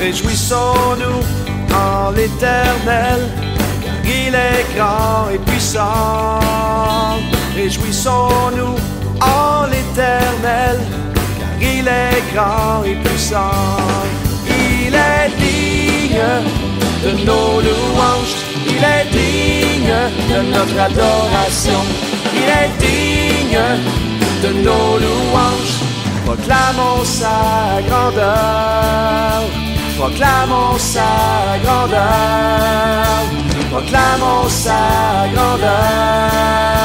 Réjouissons-nous en l'éternel, car il est grand et puissant. Réjouissons-nous en l'éternel, car il est grand et puissant. Il est digne de nos louanges, il est digne de notre adoration, il est digne de nos louanges. Proclamons sa grandeur, proclamons sa grandeur, proclamons sa grandeur.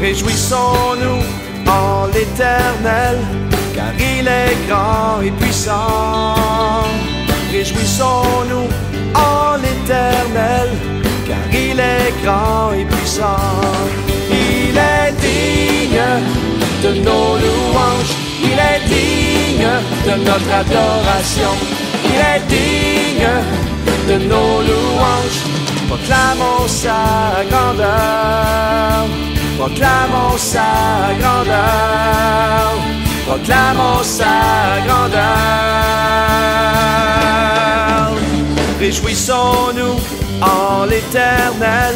Réjouissons-nous en l'éternel, car il est grand et puissant. Réjouissons-nous en l'éternel, car il est grand et puissant. Il est digne de nos louanges, il est digne de notre adoration, il est digne de nos louanges. Proclamons sa grandeur. Proclamons sa grandeur, proclamons sa grandeur. Réjouissons-nous en l'éternel,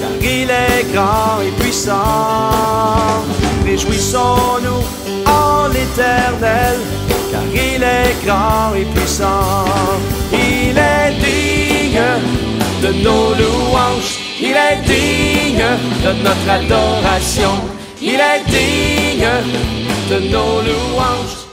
car il est grand et puissant. Réjouissons-nous en l'éternel, car il est grand et puissant. Il est digne de nos louanges. Il est digne de notre adoration. Il est digne de nos louanges.